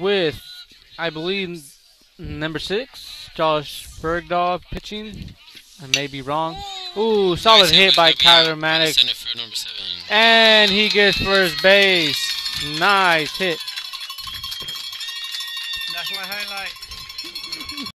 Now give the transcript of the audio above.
with, I believe, number six, Josh Bergdahl pitching. I may be wrong. Ooh, solid hit by Kyle Mannix. And he gets first base. Nice hit. That's my highlight.